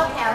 Hà